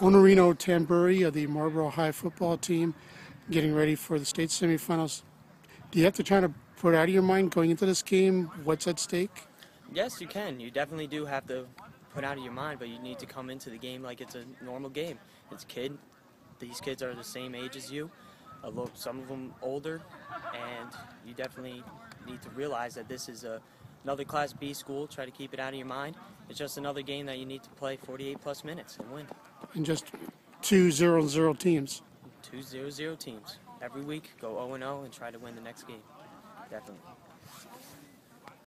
Onorino Tamburri of the Marlboro High football team getting ready for the state semifinals. Do you have to try to put out of your mind going into this game what's at stake? Yes, you can. You definitely do have to put out of your mind, but you need to come into the game like it's a normal game. It's kid. These kids are the same age as you, little, some of them older, and you definitely need to realize that this is a, another Class B school. Try to keep it out of your mind. It's just another game that you need to play 48 plus minutes and win. And just two zero zero teams. Two zero zero teams every week. Go 0 and 0 and try to win the next game. Definitely.